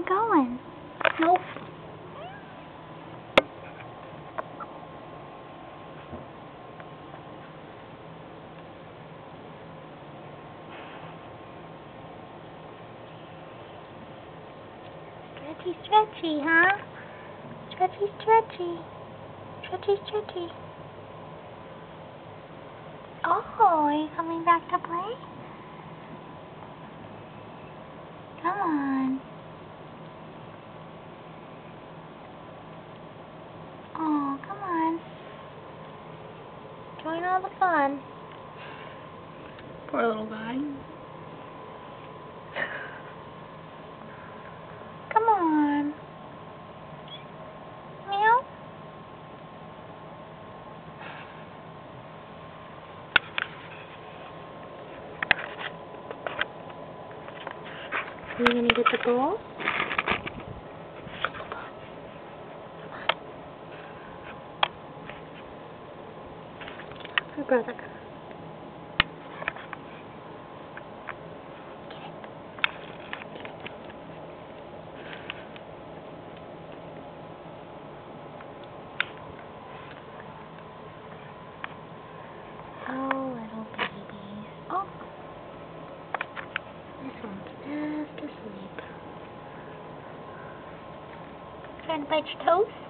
you going? Nope. Stretchy, stretchy, huh? Stretchy, stretchy. Stretchy, stretchy. Oh, are you coming back to play? Come on. Oh, come on. Join all the fun. Poor little guy. Come on. Meow. You gonna get the ball? Her brother. Oh, little babies. Oh. This one's fast asleep. Trying to bite your toes?